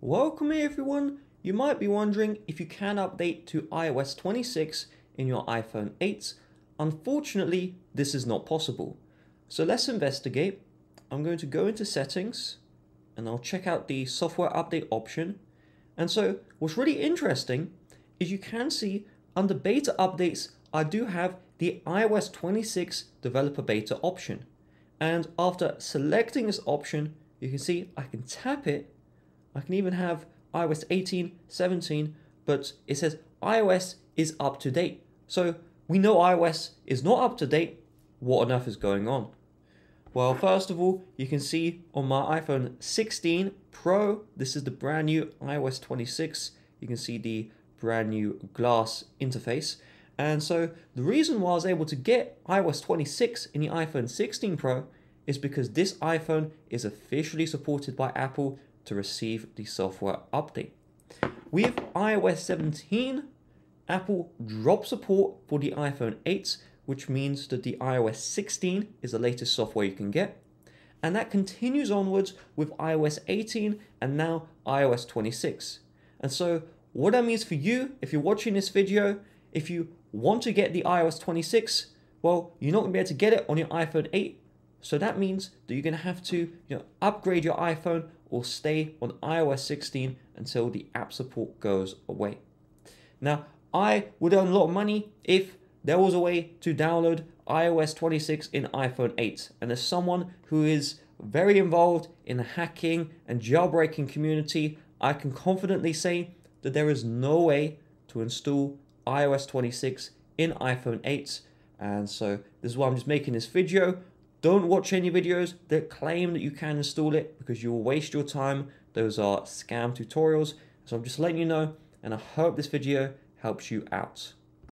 Welcome everyone. You might be wondering if you can update to iOS 26 in your iPhone 8. Unfortunately, this is not possible. So let's investigate. I'm going to go into settings and I'll check out the software update option. And so what's really interesting is you can see under beta updates, I do have the iOS 26 developer beta option. And after selecting this option, you can see I can tap it. I can even have iOS 18, 17, but it says iOS is up to date. So we know iOS is not up to date. What on earth is going on? Well, first of all, you can see on my iPhone 16 Pro, this is the brand new iOS 26. You can see the brand new glass interface. And so the reason why I was able to get iOS 26 in the iPhone 16 Pro is because this iPhone is officially supported by Apple to receive the software update. With iOS 17, Apple dropped support for the iPhone 8, which means that the iOS 16 is the latest software you can get. And that continues onwards with iOS 18 and now iOS 26. And so what that means for you, if you're watching this video, if you want to get the iOS 26, well, you're not going to be able to get it on your iPhone 8. So that means that you're going to have to you know, upgrade your iPhone or stay on iOS 16 until the app support goes away. Now, I would earn a lot of money if there was a way to download iOS 26 in iPhone 8. And as someone who is very involved in the hacking and jailbreaking community, I can confidently say that there is no way to install iOS 26 in iPhone 8. And so this is why I'm just making this video. Don't watch any videos that claim that you can install it because you will waste your time. Those are scam tutorials. So I'm just letting you know and I hope this video helps you out.